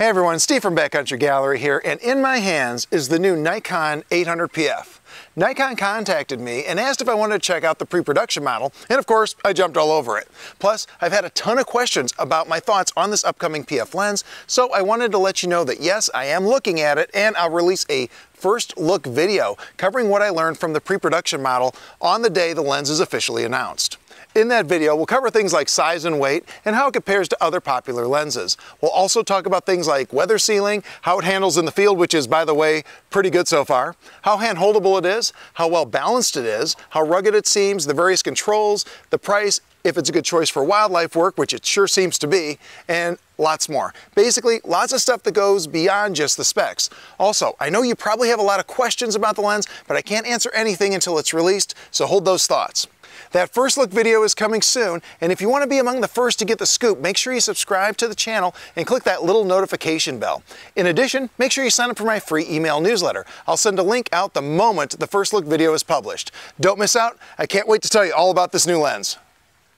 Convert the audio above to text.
Hey everyone, Steve from Backcountry Gallery here, and in my hands is the new Nikon 800PF. Nikon contacted me and asked if I wanted to check out the pre-production model, and of course, I jumped all over it. Plus, I've had a ton of questions about my thoughts on this upcoming PF lens, so I wanted to let you know that yes, I am looking at it, and I'll release a first look video covering what I learned from the pre-production model on the day the lens is officially announced. In that video, we'll cover things like size and weight and how it compares to other popular lenses. We'll also talk about things like weather sealing, how it handles in the field, which is, by the way, pretty good so far, how hand-holdable it is, how well balanced it is, how rugged it seems, the various controls, the price, if it's a good choice for wildlife work, which it sure seems to be, and lots more. Basically, lots of stuff that goes beyond just the specs. Also, I know you probably have a lot of questions about the lens, but I can't answer anything until it's released, so hold those thoughts. That first look video is coming soon, and if you want to be among the first to get the scoop, make sure you subscribe to the channel and click that little notification bell. In addition, make sure you sign up for my free email newsletter. I'll send a link out the moment the first look video is published. Don't miss out. I can't wait to tell you all about this new lens.